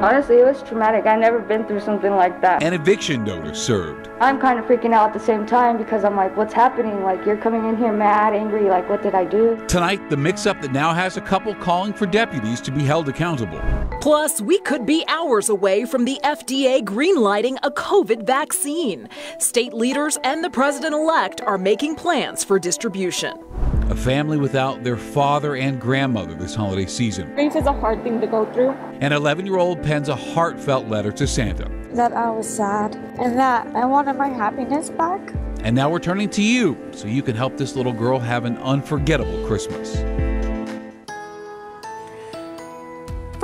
Honestly, it was traumatic. I've never been through something like that. An eviction notice served. I'm kind of freaking out at the same time because I'm like, what's happening? Like, you're coming in here mad, angry. Like, what did I do? Tonight, the mix up that now has a couple calling for deputies to be held accountable. Plus, we could be hours away from the FDA greenlighting a COVID vaccine. State leaders and the president elect are making plans for distribution. A family without their father and grandmother this holiday season. Grief is a hard thing to go through. An 11 year old pens a heartfelt letter to Santa. That I was sad and that I wanted my happiness back. And now we're turning to you so you can help this little girl have an unforgettable Christmas.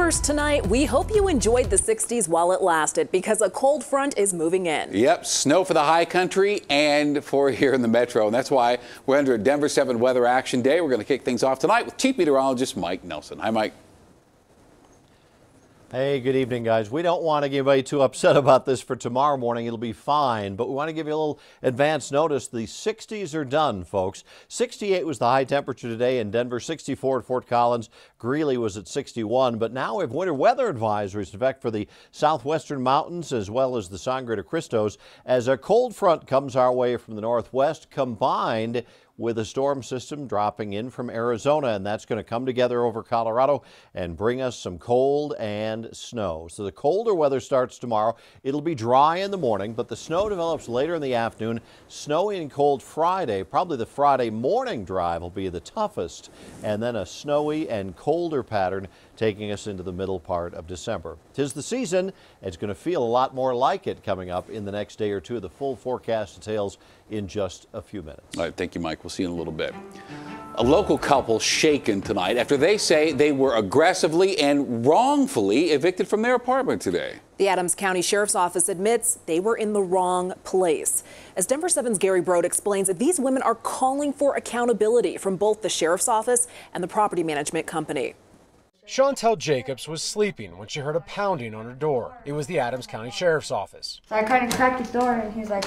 Tonight, we hope you enjoyed the 60s while it lasted because a cold front is moving in. Yep, snow for the high country and for here in the metro. And that's why we're under a Denver 7 weather action day. We're going to kick things off tonight with Chief Meteorologist Mike Nelson. Hi, Mike. Hey, good evening, guys. We don't want to get anybody too upset about this for tomorrow morning. It'll be fine, but we want to give you a little advance notice. The 60s are done, folks. 68 was the high temperature today in Denver, 64 at Fort Collins. Greeley was at 61, but now we have winter weather advisories in effect for the southwestern mountains as well as the Sangre de Cristos as a cold front comes our way from the northwest combined with a storm system dropping in from Arizona, and that's going to come together over Colorado and bring us some cold and snow. So the colder weather starts tomorrow. It'll be dry in the morning, but the snow develops later in the afternoon. Snowy and cold Friday. Probably the Friday morning drive will be the toughest, and then a snowy and colder pattern taking us into the middle part of December. Tis the season. It's going to feel a lot more like it coming up in the next day or two. The full forecast details in just a few minutes. All right, thank you, Mike. We'll see you in a little bit. A local couple shaken tonight after they say they were aggressively and wrongfully evicted from their apartment today. The Adams County Sheriff's Office admits they were in the wrong place. As Denver 7's Gary Brode explains, these women are calling for accountability from both the Sheriff's Office and the property management company. Chantel Jacobs was sleeping when she heard a pounding on her door. It was the Adams County Sheriff's Office. So I kind of cracked the door and he's like,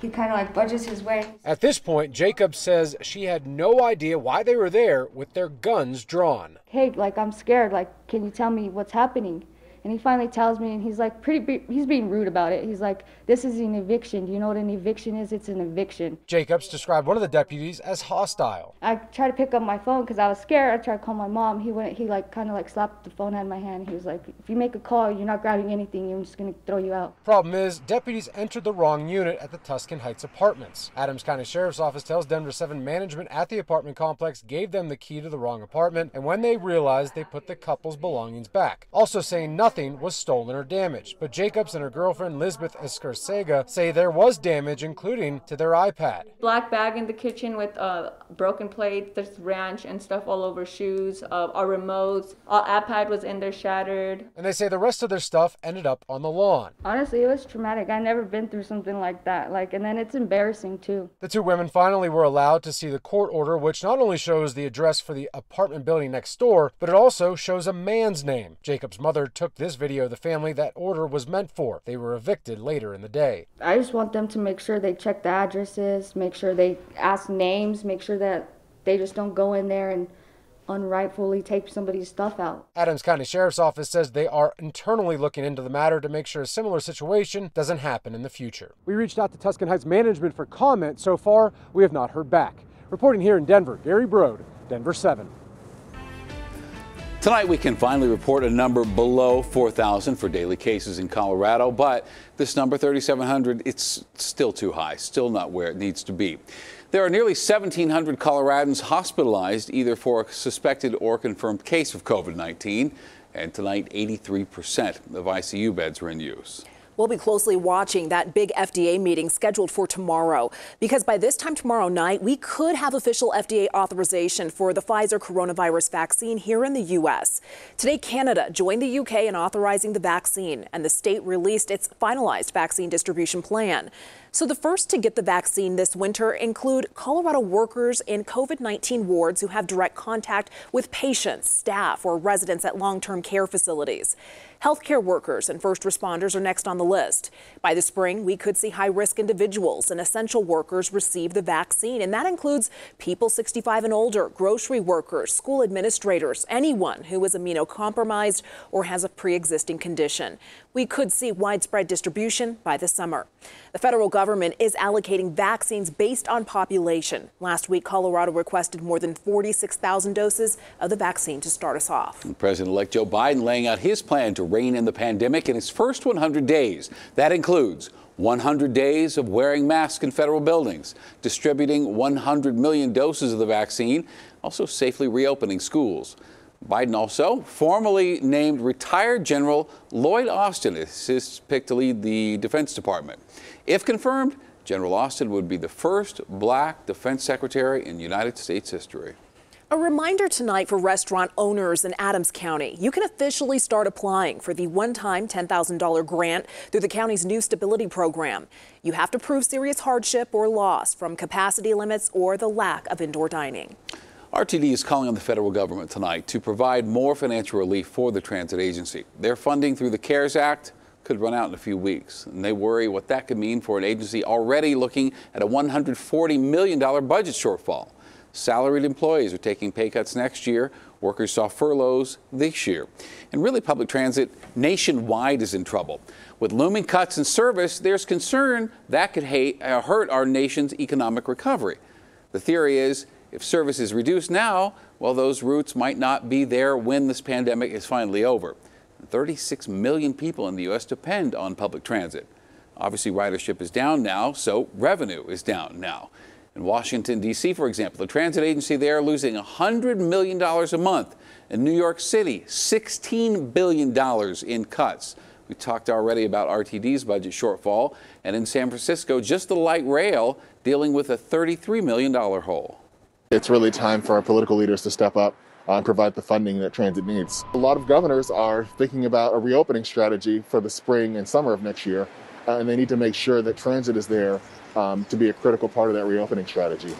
he kind of like budges his way. At this point, Jacob says she had no idea why they were there with their guns drawn. Hey, like I'm scared. Like, can you tell me what's happening? And he finally tells me, and he's like, pretty, he's being rude about it. He's like, this is an eviction. Do you know what an eviction is? It's an eviction. Jacobs described one of the deputies as hostile. I tried to pick up my phone because I was scared. I tried to call my mom. He went, he like kind of like slapped the phone out of my hand. He was like, if you make a call, you're not grabbing anything. I'm just going to throw you out. Problem is, deputies entered the wrong unit at the Tuscan Heights apartments. Adams County Sheriff's Office tells Denver 7 management at the apartment complex gave them the key to the wrong apartment, and when they realized, they put the couple's belongings back. Also saying nothing was stolen or damaged, but Jacobs and her girlfriend Lisbeth Escarcega say there was damage, including to their iPad. Black bag in the kitchen with uh, broken plates, there's ranch and stuff all over shoes, uh, our remotes, our iPad was in there shattered. And they say the rest of their stuff ended up on the lawn. Honestly, it was traumatic. I've never been through something like that. Like, and then it's embarrassing too. The two women finally were allowed to see the court order, which not only shows the address for the apartment building next door, but it also shows a man's name. Jacob's mother took this video of the family that order was meant for. They were evicted later in the day. I just want them to make sure they check the addresses, make sure they ask names, make sure that they just don't go in there and unrightfully take somebody's stuff out. Adams County Sheriff's Office says they are internally looking into the matter to make sure a similar situation doesn't happen in the future. We reached out to Tuscan Heights management for comment. So far, we have not heard back. Reporting here in Denver, Gary Brode, Denver 7. Tonight, we can finally report a number below 4,000 for daily cases in Colorado, but this number, 3,700, it's still too high, still not where it needs to be. There are nearly 1,700 Coloradans hospitalized either for a suspected or confirmed case of COVID 19, and tonight, 83% of ICU beds are in use. We'll be closely watching that big FDA meeting scheduled for tomorrow because by this time tomorrow night, we could have official FDA authorization for the Pfizer coronavirus vaccine here in the U.S. Today, Canada joined the U.K. in authorizing the vaccine, and the state released its finalized vaccine distribution plan. So the first to get the vaccine this winter include Colorado workers in COVID-19 wards who have direct contact with patients, staff, or residents at long-term care facilities. Healthcare workers and first responders are next on the list. By the spring, we could see high risk individuals and essential workers receive the vaccine, and that includes people 65 and older, grocery workers, school administrators, anyone who is immunocompromised or has a pre existing condition. We could see widespread distribution by the summer. The federal government is allocating vaccines based on population. Last week, Colorado requested more than 46,000 doses of the vaccine to start us off. President elect Joe Biden laying out his plan to rein in the pandemic in his first 100 days. That includes 100 days of wearing masks in federal buildings, distributing 100 million doses of the vaccine, also safely reopening schools. Biden also formally named retired General Lloyd Austin as his pick to lead the Defense Department. If confirmed, General Austin would be the first black defense secretary in United States history. A reminder tonight for restaurant owners in Adams County. You can officially start applying for the one-time $10,000 grant through the county's new stability program. You have to prove serious hardship or loss from capacity limits or the lack of indoor dining. RTD is calling on the federal government tonight to provide more financial relief for the transit agency. Their funding through the CARES Act could run out in a few weeks, and they worry what that could mean for an agency already looking at a $140 million budget shortfall. Salaried employees are taking pay cuts next year. Workers saw furloughs this year. And really, public transit nationwide is in trouble. With looming cuts in service, there's concern that could uh, hurt our nation's economic recovery. The theory is if service is reduced now, well, those routes might not be there when this pandemic is finally over. 36 million people in the U.S. depend on public transit. Obviously, ridership is down now, so revenue is down now. In Washington, D.C., for example, the transit agency there losing $100 million a month. In New York City, $16 billion in cuts. We talked already about RTD's budget shortfall. And in San Francisco, just the light rail dealing with a $33 million hole. It's really time for our political leaders to step up uh, and provide the funding that transit needs. A lot of governors are thinking about a reopening strategy for the spring and summer of next year, uh, and they need to make sure that transit is there um, to be a critical part of that reopening strategy.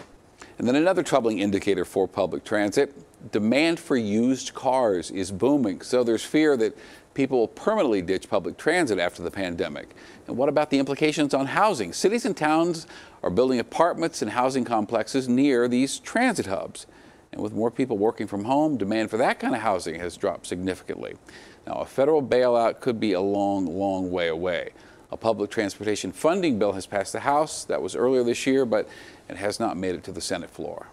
And then another troubling indicator for public transit demand for used cars is booming. So there's fear that people will permanently ditch public transit after the pandemic. And what about the implications on housing? Cities and towns are building apartments and housing complexes near these transit hubs. And with more people working from home, demand for that kind of housing has dropped significantly. Now, a federal bailout could be a long, long way away. A public transportation funding bill has passed the House. That was earlier this year, but it has not made it to the Senate floor.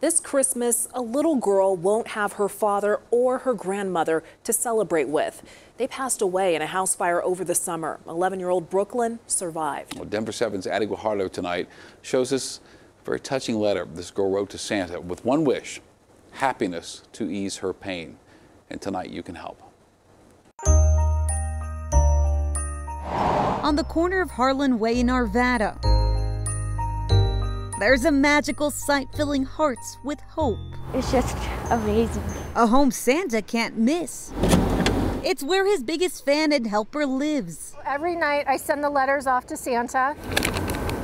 This Christmas, a little girl won't have her father or her grandmother to celebrate with. They passed away in a house fire over the summer. 11 year old Brooklyn survived. Well, Denver 7's Adi Guajardo tonight shows us a very touching letter this girl wrote to Santa with one wish happiness to ease her pain. And tonight you can help. On the corner of Harlan Way in Arvada, there's a magical sight filling hearts with hope. It's just amazing. A home Santa can't miss. It's where his biggest fan and helper lives. Every night I send the letters off to Santa.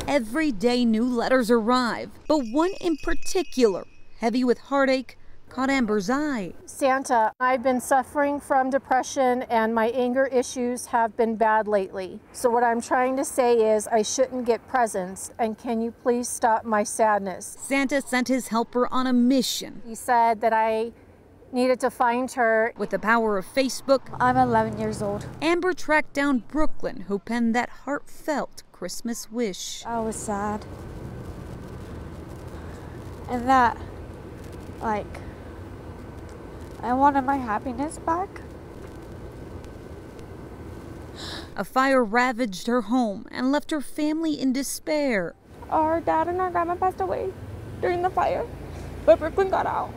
Every day new letters arrive, but one in particular, heavy with heartache, caught Amber's eye. Santa, I've been suffering from depression and my anger issues have been bad lately. So what I'm trying to say is I shouldn't get presents and can you please stop my sadness? Santa sent his helper on a mission. He said that I needed to find her. With the power of Facebook, I'm 11 years old. Amber tracked down Brooklyn, who penned that heartfelt Christmas wish. I was sad. And that, like, I wanted my happiness back. A fire ravaged her home and left her family in despair. Our dad and our grandma passed away during the fire, but Brooklyn got out.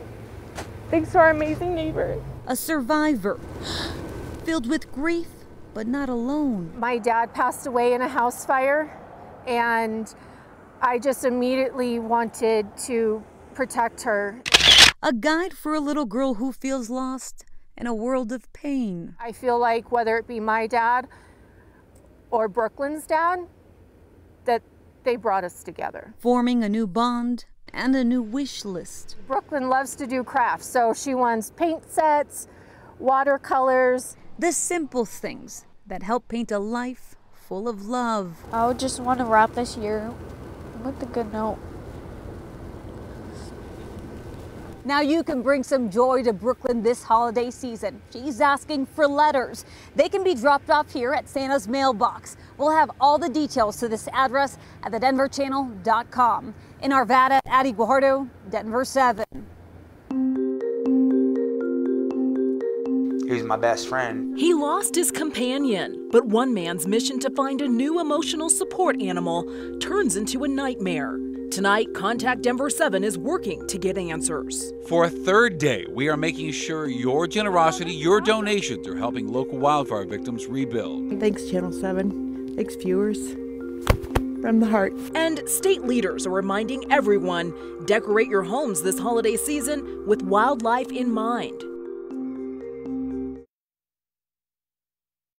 Thanks to our amazing neighbors. A survivor, filled with grief, but not alone. My dad passed away in a house fire, and I just immediately wanted to protect her a guide for a little girl who feels lost in a world of pain. I feel like whether it be my dad or Brooklyn's dad, that they brought us together. Forming a new bond and a new wish list. Brooklyn loves to do crafts, so she wants paint sets, watercolors. The simple things that help paint a life full of love. I would just want to wrap this year with a good note. Now you can bring some joy to Brooklyn this holiday season. She's asking for letters. They can be dropped off here at Santa's mailbox. We'll have all the details to this address at thedenverchannel.com. In Arvada, Adi Guajardo, Denver 7. He's my best friend. He lost his companion, but one man's mission to find a new emotional support animal turns into a nightmare. Tonight, Contact Denver 7 is working to get answers. For a third day, we are making sure your generosity, your donations are helping local wildfire victims rebuild. Thanks, Channel 7. Thanks, viewers. From the heart. And state leaders are reminding everyone decorate your homes this holiday season with wildlife in mind.